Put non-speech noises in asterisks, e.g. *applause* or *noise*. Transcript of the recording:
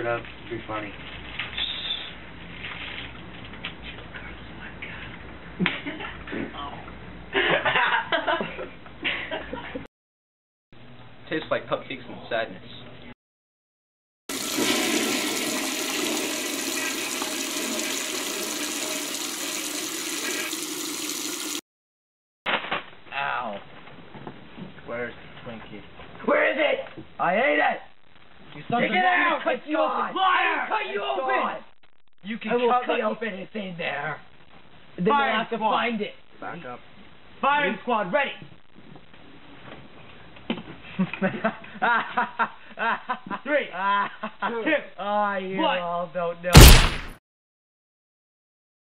it up. It'd be funny. *laughs* Tastes like cupcakes and sadness. Ow. Where's the Twinkie? Where is it? I ate it. You son Take of it out. Cut It's you gone. open. Liar! I cut you It's open. gone. You can I will cut cut me open. It's in there. And then Fire we'll have to squad. find it. Back up. Firing squad ready. *laughs* Three, two, Ah, you one. all don't know.